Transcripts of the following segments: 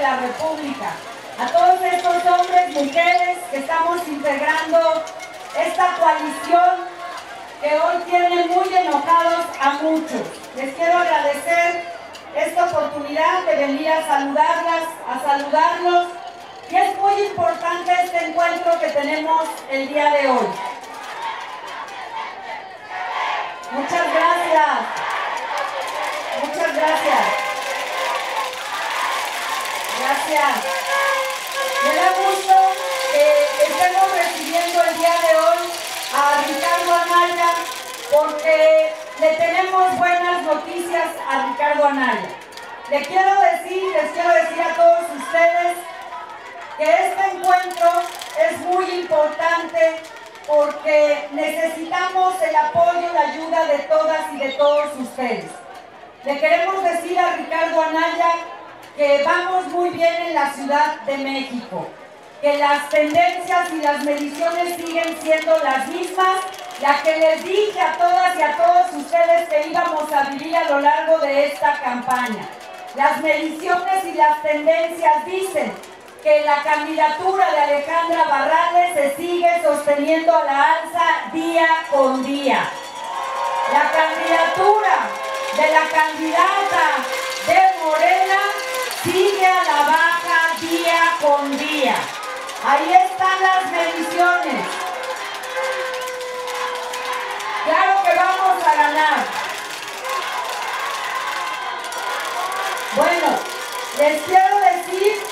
la República. A todos estos hombres, mujeres que estamos integrando esta coalición que hoy tiene muy enojados a muchos. Les quiero agradecer esta oportunidad de venir a saludarlas, a saludarlos. Y es muy importante este encuentro que tenemos el día de hoy. Muchas gracias. Muchas gracias. Gracias. Me da gusto que estemos recibiendo el día de hoy a Ricardo Anaya porque le tenemos buenas noticias a Ricardo Anaya. Le quiero decir, les quiero decir a todos ustedes que este encuentro es muy importante porque necesitamos el apoyo la ayuda de todas y de todos ustedes. Le queremos decir a Ricardo Anaya que vamos muy bien en la Ciudad de México, que las tendencias y las mediciones siguen siendo las mismas, ya que les dije a todas y a todos ustedes que íbamos a vivir a lo largo de esta campaña. Las mediciones y las tendencias dicen que la candidatura de Alejandra Barrales se sigue sosteniendo a la alza día con día. La candidatura de la candidata de Morena sigue a la baja día con día. Ahí están las mediciones. Claro que vamos a ganar. Bueno, les quiero decir,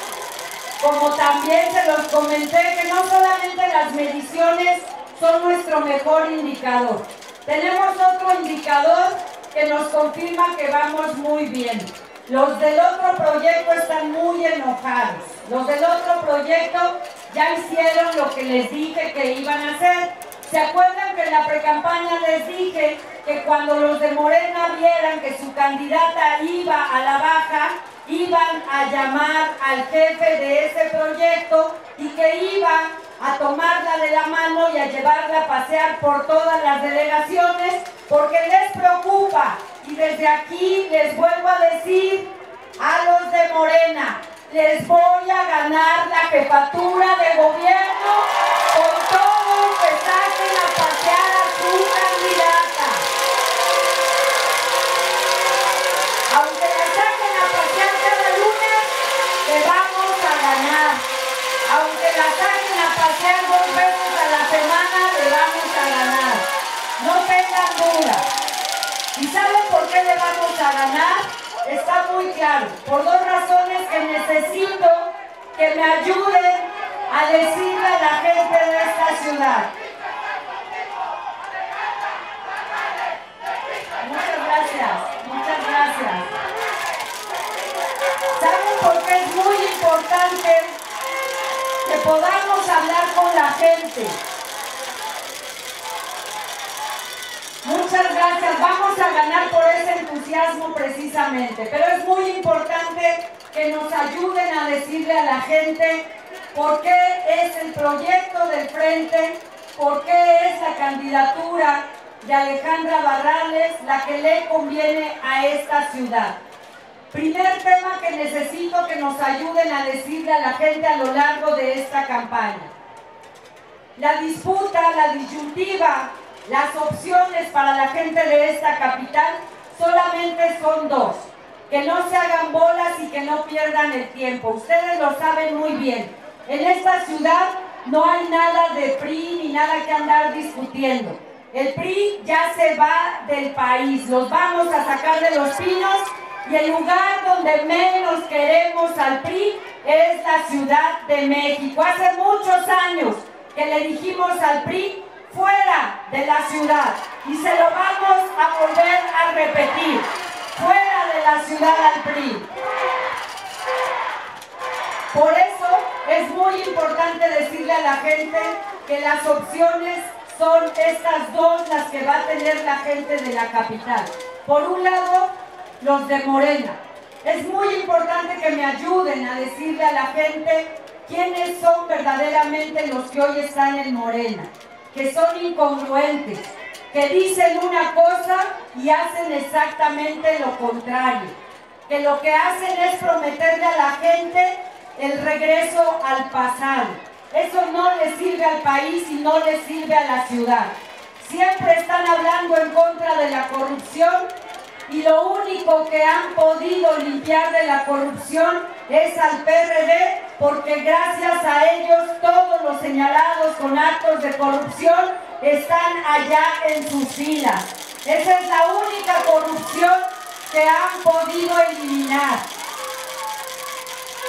como también se los comenté, que no solamente las mediciones son nuestro mejor indicador. Tenemos otro indicador que nos confirma que vamos muy bien. Los del otro proyecto están muy enojados. Los del otro proyecto ya hicieron lo que les dije que iban a hacer. ¿Se acuerdan que en la precampaña les dije que cuando los de Morena vieran que su candidata iba a la baja, iban a llamar al jefe de ese proyecto y que iba a tomarla de la mano y a llevarla a pasear por todas las delegaciones porque les preocupa. Y desde aquí les vuelvo a decir a los de Morena, les voy a ganar la jefatura de gobierno con todo que saquen a pasear a su candidata. Aunque la saquen a pasear cada lunes, le vamos a ganar. Aunque la saquen a pasear dos veces a la semana, le vamos a ganar. No tengan duda. ¿Y saben por qué le vamos a ganar? Está muy claro, por dos razones que necesito que me ayuden a decirle a la gente de esta ciudad. Muchas gracias, muchas gracias. ¿Saben por qué es muy importante que podamos hablar con la gente? Muchas gracias. Vamos a ganar por ese entusiasmo precisamente. Pero es muy importante que nos ayuden a decirle a la gente por qué es el proyecto del frente, por qué es la candidatura de Alejandra Barrales la que le conviene a esta ciudad. Primer tema que necesito que nos ayuden a decirle a la gente a lo largo de esta campaña. La disputa, la disyuntiva las opciones para la gente de esta capital solamente son dos. Que no se hagan bolas y que no pierdan el tiempo. Ustedes lo saben muy bien. En esta ciudad no hay nada de PRI ni nada que andar discutiendo. El PRI ya se va del país. Los vamos a sacar de los pinos y el lugar donde menos queremos al PRI es la Ciudad de México. Hace muchos años que le dijimos al PRI fuera de la ciudad y se lo vamos a volver a repetir. Fuera de la ciudad al PRI. Por eso es muy importante decirle a la gente que las opciones son estas dos las que va a tener la gente de la capital. Por un lado, los de Morena. Es muy importante que me ayuden a decirle a la gente quiénes son verdaderamente los que hoy están en Morena, que son incongruentes, que dicen una cosa y hacen exactamente lo contrario, que lo que hacen es prometerle a la gente el regreso al pasado. Eso no le sirve al país y no le sirve a la ciudad. Siempre están hablando en contra de la corrupción y lo único que han podido limpiar de la corrupción es al PRD porque gracias a ellos todos los señalados con actos de corrupción están allá en sus filas. Esa es la única corrupción que han podido eliminar.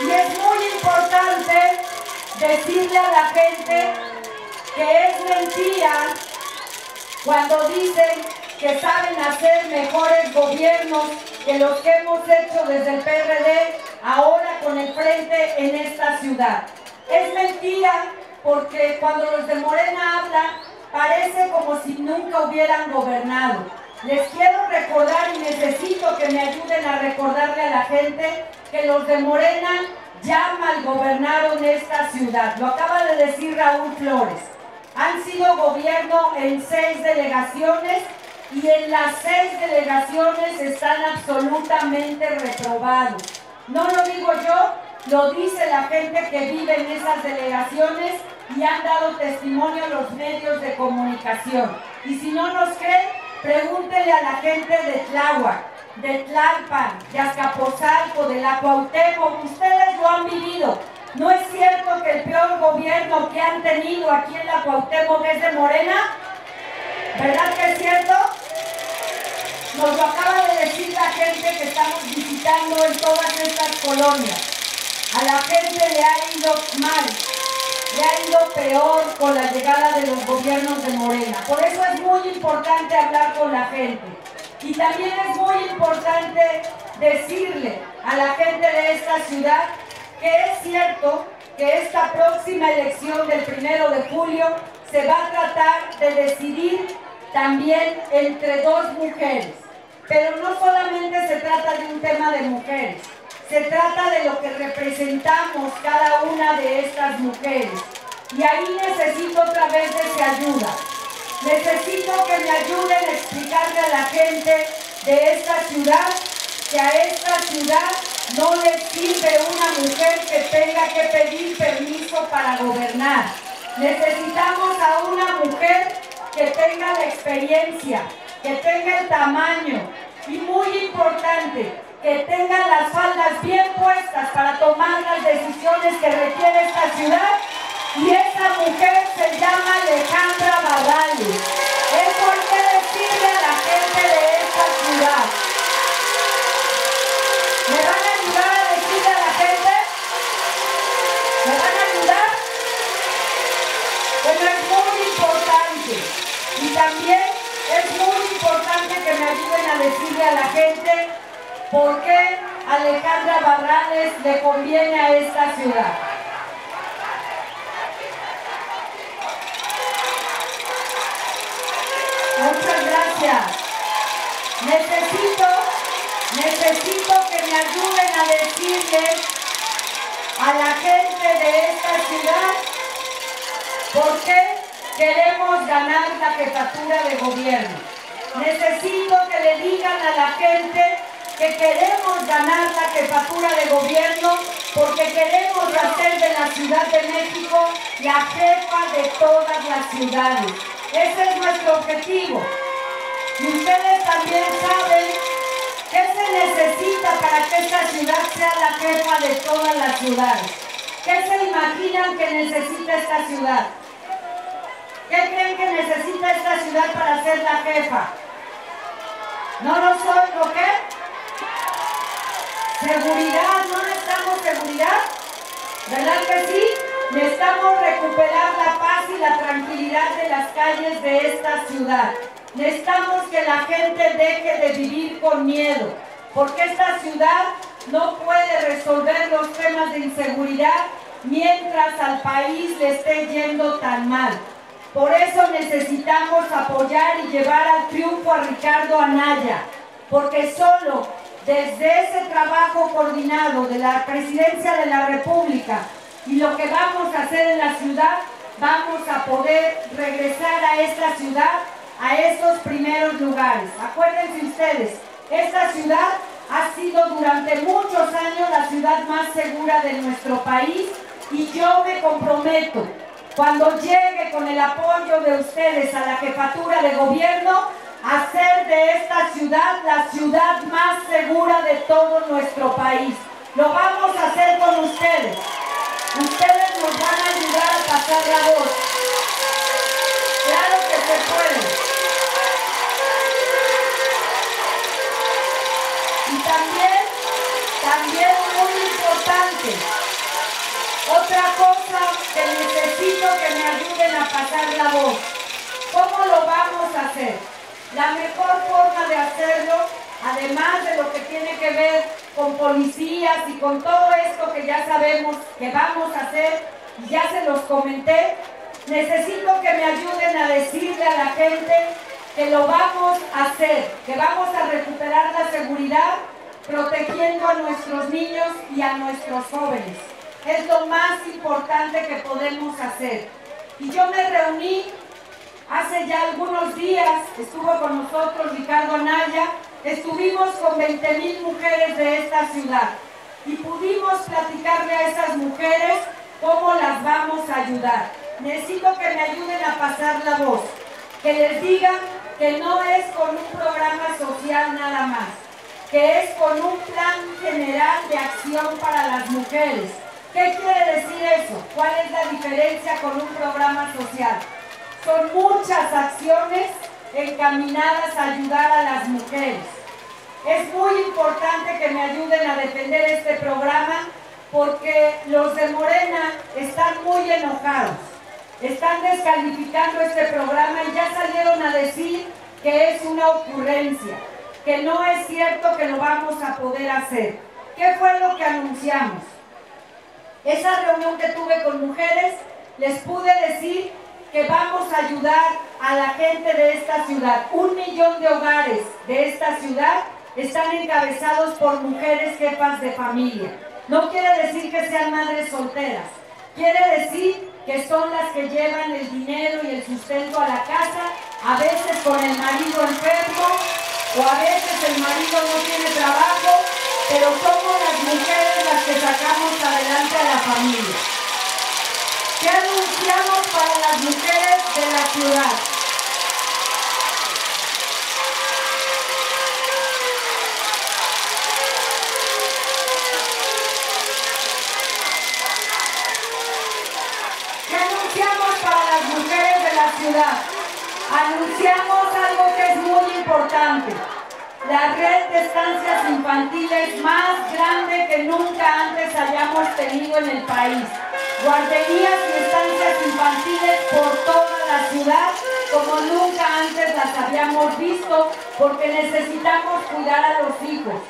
Y es muy importante decirle a la gente que es mentira cuando dicen que saben hacer mejores gobiernos que los que hemos hecho desde el PRD ahora con el frente en esta ciudad. Es mentira porque cuando los de Morena hablan parece como si nunca hubieran gobernado. Les quiero recordar y necesito que me ayuden a recordarle a la gente que los de Morena ya mal gobernaron esta ciudad. Lo acaba de decir Raúl Flores. Han sido gobierno en seis delegaciones y en las seis delegaciones están absolutamente reprobados. No lo digo yo, lo dice la gente que vive en esas delegaciones y han dado testimonio a los medios de comunicación. Y si no nos creen, pregúntele a la gente de Tláhuac, de Tlalpan, de Azcapotzalco, de la Cuauhtémoc, ustedes lo han vivido. ¿No es cierto que el peor gobierno que han tenido aquí en la Cuauhtémoc es de Morena? ¿Verdad que es cierto? Nos lo acaba de decir la gente que estamos visitando en todas estas colonias. A la gente le ha ido mal, le ha ido peor con la llegada de los gobiernos de Morena. Por eso es muy importante hablar con la gente. Y también es muy importante decirle a la gente de esta ciudad que es cierto que esta próxima elección del primero de julio se va a tratar de decidir también entre dos mujeres. Pero no solamente se trata de un tema de mujeres, se trata de lo que representamos cada una de estas mujeres. Y ahí necesito otra vez de esa ayuda. Necesito que me ayuden a explicarle a la gente de esta ciudad que a esta ciudad no le sirve una mujer que tenga que pedir permiso para gobernar. Necesitamos a una mujer que tenga la experiencia, que tenga el tamaño y muy importante, que tenga las faldas bien puestas para tomar las decisiones que requiere esta ciudad y esa mujer se llama Alejandra Barrales. Eso hay que decirle a la gente de esta ciudad. ¿Me van a ayudar a decirle a la gente? ¿Me van a ayudar? Bueno, es muy importante. Y también es que me ayuden a decirle a la gente por qué Alejandra Barrales le conviene a esta ciudad. Muchas gracias. Necesito, necesito que me ayuden a decirle a la gente de esta ciudad por qué queremos ganar la jefatura de gobierno. Necesito que le digan a la gente que queremos ganar la jefatura de gobierno porque queremos hacer de la Ciudad de México la jefa de todas las ciudades. Ese es nuestro objetivo. Y ustedes también saben qué se necesita para que esta ciudad sea la jefa de todas las ciudades. ¿Qué se imaginan que necesita esta ciudad? ¿Qué creen que necesita esta ciudad para ser la jefa? ¿No lo soy lo qué? Seguridad, ¿no necesitamos seguridad? ¿Verdad que sí? Necesitamos recuperar la paz y la tranquilidad de las calles de esta ciudad. Necesitamos que la gente deje de vivir con miedo. porque esta ciudad no puede resolver los temas de inseguridad mientras al país le esté yendo tan mal. Por eso necesitamos apoyar y llevar al triunfo a Ricardo Anaya, porque solo desde ese trabajo coordinado de la Presidencia de la República y lo que vamos a hacer en la ciudad, vamos a poder regresar a esta ciudad, a esos primeros lugares. Acuérdense ustedes, esta ciudad ha sido durante muchos años la ciudad más segura de nuestro país y yo me comprometo, cuando llegue con el apoyo de ustedes a la jefatura de gobierno, hacer de esta ciudad la ciudad más segura de todo nuestro país. Lo vamos a hacer con ustedes. Ustedes nos van a ayudar a pasar la voz. Claro que se puede. Y también, también muy importante, otra cosa que necesito que me ayuden a pasar la voz. ¿Cómo lo vamos a hacer? La mejor forma de hacerlo, además de lo que tiene que ver con policías y con todo esto que ya sabemos que vamos a hacer, y ya se los comenté, necesito que me ayuden a decirle a la gente que lo vamos a hacer, que vamos a recuperar la seguridad protegiendo a nuestros niños y a nuestros jóvenes. Es lo más importante que podemos hacer. Y yo me reuní hace ya algunos días, estuvo con nosotros Ricardo Anaya, estuvimos con 20 mil mujeres de esta ciudad y pudimos platicarle a esas mujeres cómo las vamos a ayudar. Necesito que me ayuden a pasar la voz, que les digan que no es con un programa social nada más, que es con un plan general de acción para las mujeres. ¿Qué quiere decir eso? ¿Cuál es la diferencia con un programa social? Son muchas acciones encaminadas a ayudar a las mujeres. Es muy importante que me ayuden a defender este programa porque los de Morena están muy enojados. Están descalificando este programa y ya salieron a decir que es una ocurrencia, que no es cierto que lo vamos a poder hacer. ¿Qué fue lo que anunciamos? Esa reunión que tuve con mujeres, les pude decir que vamos a ayudar a la gente de esta ciudad. Un millón de hogares de esta ciudad están encabezados por mujeres jefas de familia. No quiere decir que sean madres solteras. Quiere decir que son las que llevan el dinero y el sustento a la casa, a veces con el marido enfermo o a veces el marido no tiene trabajo, pero somos las mujeres las que sacamos adelante a la familia. ¿Qué anunciamos para las mujeres de la ciudad? Infantiles más grande que nunca antes hayamos tenido en el país guarderías y estancias infantiles por toda la ciudad como nunca antes las habíamos visto porque necesitamos cuidar a los hijos.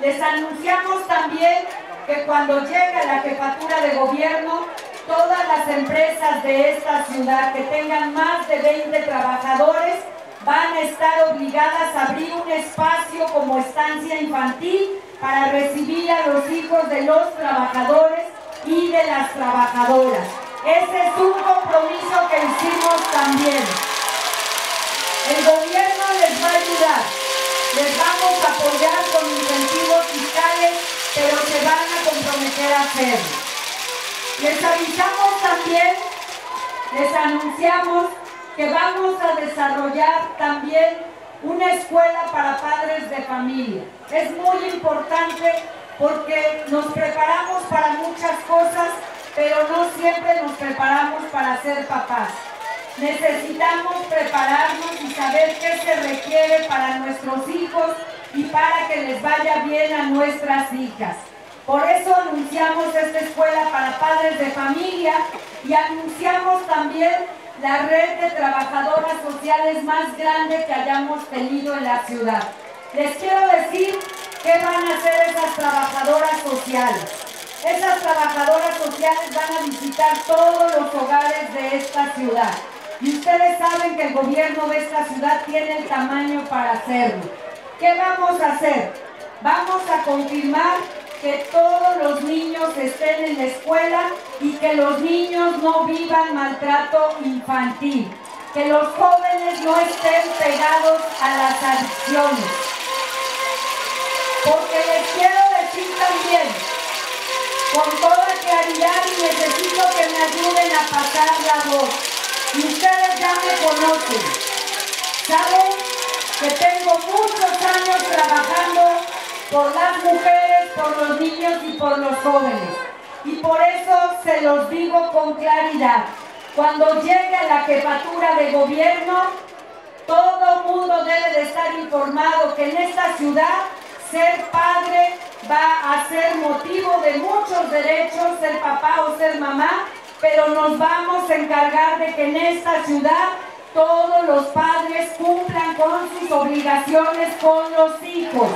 Les anunciamos también que cuando llegue la jefatura de gobierno, todas las empresas de esta ciudad que tengan más de 20 trabajadores van a estar obligadas a abrir un espacio como estancia infantil para recibir a los hijos de los trabajadores y de las trabajadoras. Ese es un compromiso que hicimos también. El gobierno les va a ayudar, les vamos a apoyar con incentivos fiscales, pero se van a comprometer a hacerlo. Les avisamos también, les anunciamos que vamos a desarrollar también una escuela para padres de familia. Es muy importante porque nos preparamos para muchas cosas, pero no siempre nos preparamos para ser papás. Necesitamos prepararnos y saber qué se requiere para nuestros hijos y para que les vaya bien a nuestras hijas. Por eso anunciamos esta escuela para padres de familia y anunciamos también la red de trabajadoras sociales más grande que hayamos tenido en la ciudad. Les quiero decir ¿qué van a hacer esas trabajadoras sociales? Esas trabajadoras sociales van a visitar todos los hogares de esta ciudad. Y ustedes saben que el gobierno de esta ciudad tiene el tamaño para hacerlo. ¿Qué vamos a hacer? Vamos a confirmar que todos los niños estén en la escuela y que los niños no vivan maltrato infantil, que los jóvenes no estén pegados a las adicciones. Porque les quiero decir también, con toda claridad y necesito que me ayuden a pasar la voz. Y ustedes ya me conocen. Saben que tengo muchos años trabajando por las mujeres, por los niños y por los jóvenes. Y por eso se los digo con claridad. Cuando llegue a la jefatura de gobierno, todo mundo debe de estar informado que en esta ciudad ser padre va a ser motivo de muchos derechos, ser papá o ser mamá, pero nos vamos a encargar de que en esta ciudad todos los padres cumplan con sus obligaciones con los hijos.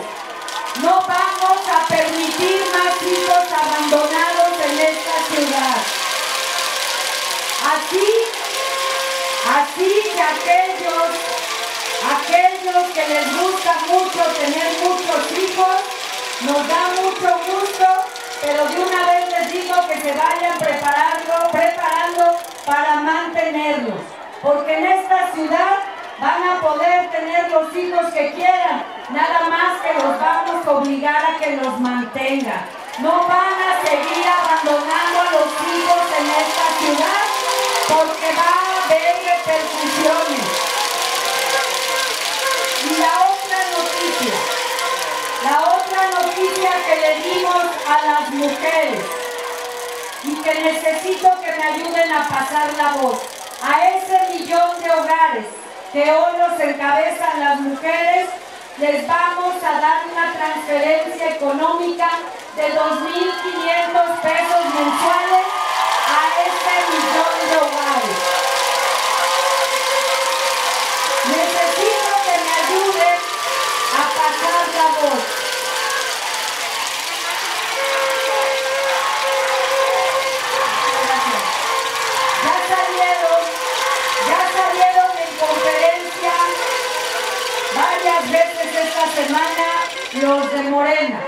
No vamos a permitir más hijos abandonados en esta ciudad. Así, así que aquellos, aquellos que les gusta mucho tener muchos hijos, nos da mucho gusto, pero de una vez les digo que se vayan preparando, preparando para mantenerlos. Porque en esta ciudad van a poder tener los hijos que quieran, nada más que los vamos a obligar a que los mantengan. No van a seguir abandonando a los hijos en esta ciudad porque va a haber repercusiones. Y la otra noticia, la otra noticia que le dimos a las mujeres y que necesito que me ayuden a pasar la voz a ese millón de hogares que hoy nos encabezan las mujeres, les vamos a dar una transferencia económica de 2.500 pesos mensuales a este millón de hogares. Necesito que me ayuden a pasar la voz. Ya salieron, ya salieron en conferencia varias veces esta semana los de Morena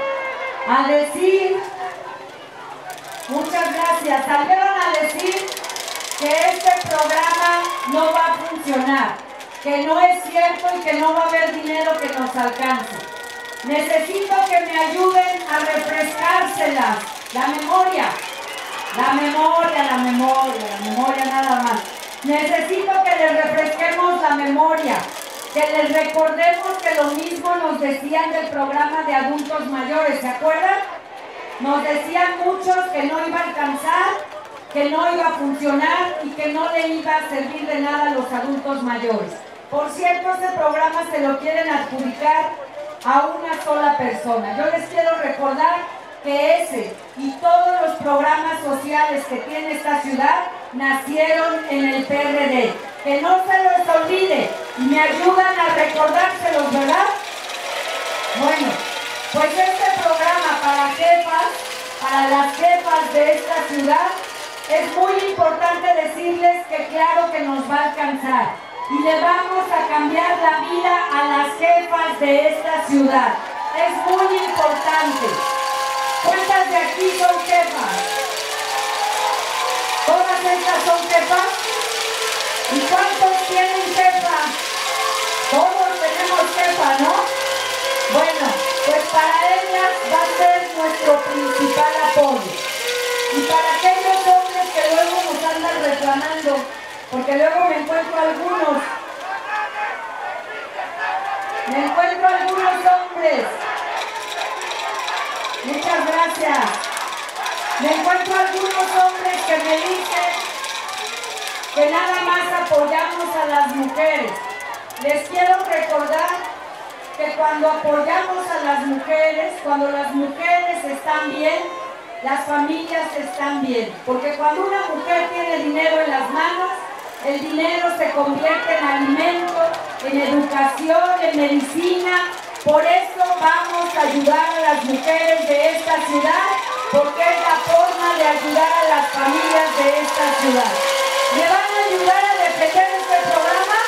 a decir, muchas gracias, salieron a decir que este programa no va a funcionar, que no es cierto y que no va a haber dinero que nos alcance. Necesito que me ayuden a refrescárselas, la memoria, la memoria, la memoria, la memoria nada más. Necesito que les refresquemos la memoria, les recordemos que lo mismo nos decían del programa de adultos mayores, ¿se acuerdan? Nos decían muchos que no iba a alcanzar, que no iba a funcionar y que no le iba a servir de nada a los adultos mayores. Por cierto, este programa se lo quieren adjudicar a una sola persona. Yo les quiero recordar que ese y todos los programas sociales que tiene esta ciudad nacieron en el PRD. Que no se los olvide y me ayudan a recordárselos, ¿verdad? Bueno, pues este programa para jefas, para las jefas de esta ciudad, es muy importante decirles que claro que nos va a alcanzar y le vamos a cambiar la vida a las jefas de esta ciudad. Es muy importante. ¿Cuántas de aquí son jefas? ¿Todas estas son jefas? ¿Y cuántos tienen jefa? Todos tenemos jefa, ¿no? Bueno, pues para ellas va a ser nuestro principal apoyo. Y para aquellos hombres que luego nos andan reclamando, porque luego me encuentro algunos, me encuentro algunos hombres Muchas gracias. Me encuentro algunos hombres que me dicen que nada más apoyamos a las mujeres. Les quiero recordar que cuando apoyamos a las mujeres, cuando las mujeres están bien, las familias están bien. Porque cuando una mujer tiene dinero en las manos, el dinero se convierte en alimento, en educación, en medicina, Por eso vamos a ayudar a las mujeres de esta ciudad, porque es la forma de ayudar a las familias de esta ciudad. ¿Me van a ayudar a defender este programa?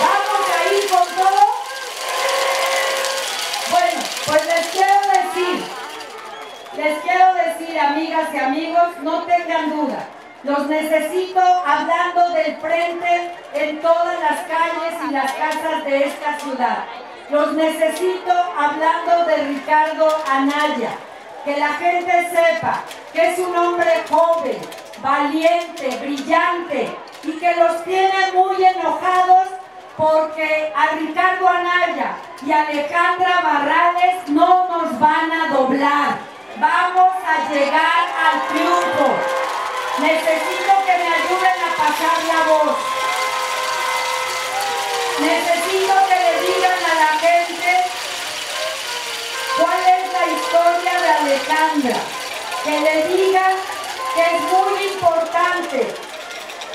¿Vamos a ir con todo? Bueno, pues les quiero decir, les quiero decir, amigas no tengan duda. Los necesito hablando del frente en todas las calles y las casas de esta ciudad. Los necesito hablando de Ricardo Anaya. Que la gente sepa que es un hombre joven, valiente, brillante y que los tiene muy enojados porque a Ricardo Anaya y Alejandra Barrales no nos van a doblar. Vamos a llegar al triunfo. Necesito que me ayuden a pasar la voz. Necesito que le digan a la gente cuál es la historia de Alejandra. Que le digan que es muy importante.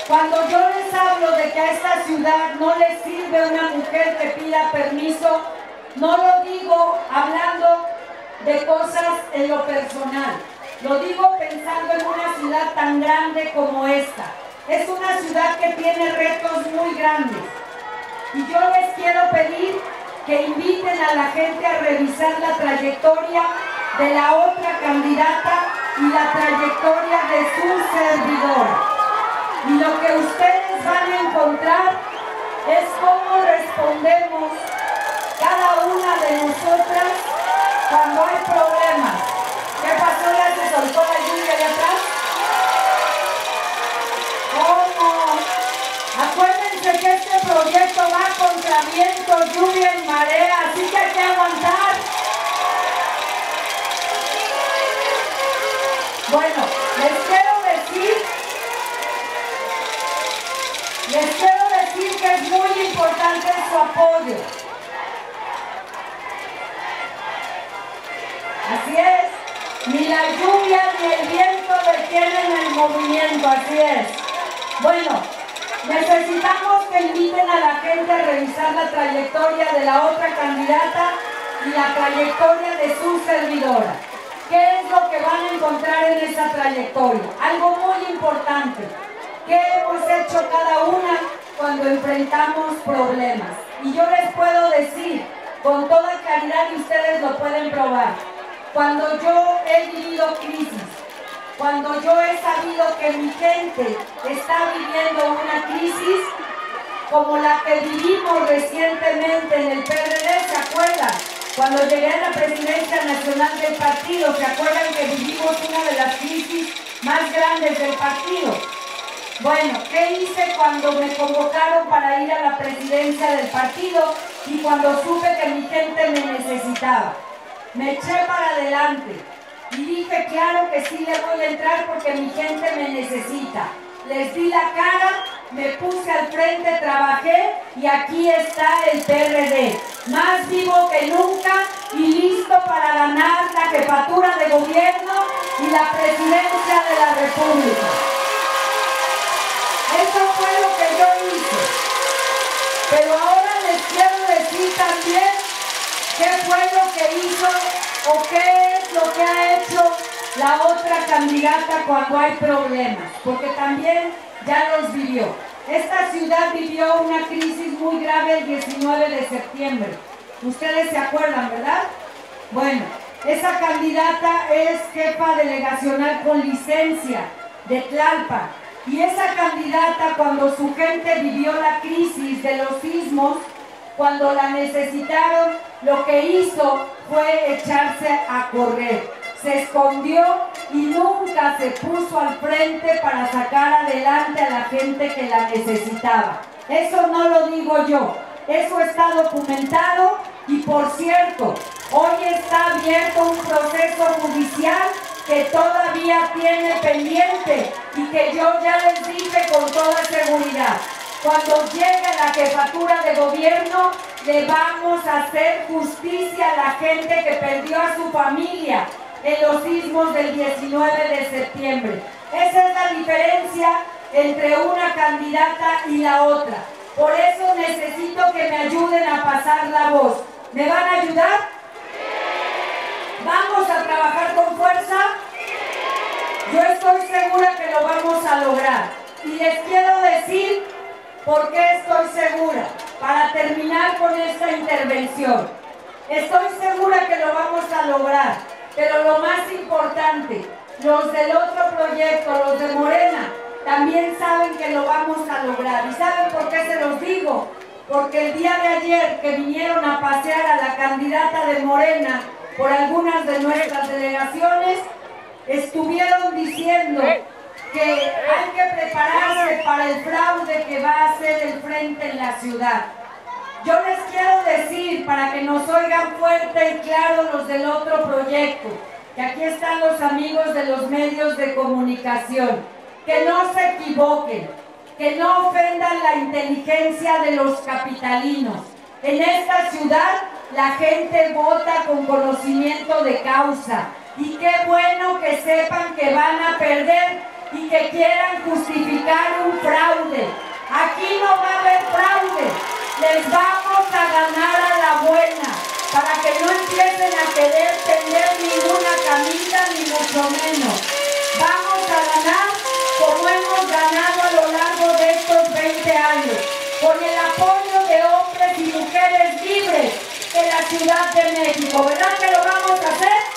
Cuando yo les hablo de que a esta ciudad no le sirve una mujer que pida permiso, no lo digo hablando de cosas en lo personal. Lo digo pensando en una ciudad tan grande como esta. Es una ciudad que tiene retos muy grandes. Y yo les quiero pedir que inviten a la gente a revisar la trayectoria de la otra candidata y la trayectoria de su servidor. Y lo que ustedes van a encontrar es cómo respondemos cada una de nosotras cuando hay problemas. ¿Qué pasó? ¿Ya se soltó la lluvia de atrás? ¿Cómo? Acuérdense que este proyecto va contra viento, lluvia y marea, así que hay que aguantar. Bueno, les quiero decir, les quiero decir que es muy importante su apoyo. Así es, ni la lluvia ni el viento detienen el movimiento, así es. Bueno, necesitamos que inviten a la gente a revisar la trayectoria de la otra candidata y la trayectoria de su servidora. ¿Qué es lo que van a encontrar en esa trayectoria? Algo muy importante. ¿Qué hemos hecho cada una cuando enfrentamos problemas? Y yo les puedo decir con toda claridad y ustedes lo pueden probar. Cuando yo he vivido crisis, cuando yo he sabido que mi gente está viviendo una crisis como la que vivimos recientemente en el PRD, ¿se acuerdan? Cuando llegué a la presidencia nacional del partido, ¿se acuerdan que vivimos una de las crisis más grandes del partido? Bueno, ¿qué hice cuando me convocaron para ir a la presidencia del partido y cuando supe que mi gente me necesitaba? Me eché para adelante y dije, claro que sí le voy a entrar porque mi gente me necesita. Les di la cara, me puse al frente, trabajé y aquí está el PRD, más vivo que nunca y listo para ganar la jefatura de gobierno y la presidencia de la República. Eso fue lo que yo hice. Pero ahora les quiero decir también qué fue hizo o qué es lo que ha hecho la otra candidata cuando hay problemas, porque también ya los vivió. Esta ciudad vivió una crisis muy grave el 19 de septiembre. Ustedes se acuerdan, ¿verdad? Bueno, esa candidata es jefa delegacional con licencia de Tlalpa. Y esa candidata cuando su gente vivió la crisis de los sismos, cuando la necesitaron, lo que hizo fue echarse a correr. Se escondió y nunca se puso al frente para sacar adelante a la gente que la necesitaba. Eso no lo digo yo, eso está documentado y por cierto, hoy está abierto un proceso judicial que todavía tiene pendiente y que yo ya les dije con toda seguridad. Cuando llegue la jefatura de gobierno, le vamos a hacer justicia a la gente que perdió a su familia en los sismos del 19 de septiembre. Esa es la diferencia entre una candidata y la otra. Por eso necesito que me ayuden a pasar la voz. ¿Me van a ayudar? ¿Vamos a trabajar con fuerza? Yo estoy segura que lo vamos a lograr. Y les quiero decir por qué estoy segura, para terminar con esta intervención. Estoy segura que lo vamos a lograr, pero lo más importante, los del otro proyecto, los de Morena, también saben que lo vamos a lograr. ¿Y saben por qué se los digo? Porque el día de ayer que vinieron a pasear a la candidata de Morena por algunas de nuestras delegaciones, estuvieron diciendo que hay que prepararse para el fraude que va a hacer el frente en la ciudad. Yo les quiero decir, para que nos oigan fuerte y claro los del otro proyecto, que aquí están los amigos de los medios de comunicación, que no se equivoquen, que no ofendan la inteligencia de los capitalinos. En esta ciudad la gente vota con conocimiento de causa y qué bueno que sepan que van a perder y que quieran justificar un fraude. Aquí no va a haber fraude, les vamos a ganar a la buena para que no empiecen a querer tener ninguna camisa ni mucho menos. Vamos a ganar como hemos ganado a lo largo de estos 20 años, con el apoyo de hombres y mujeres libres de la Ciudad de México. ¿Verdad que lo vamos a hacer?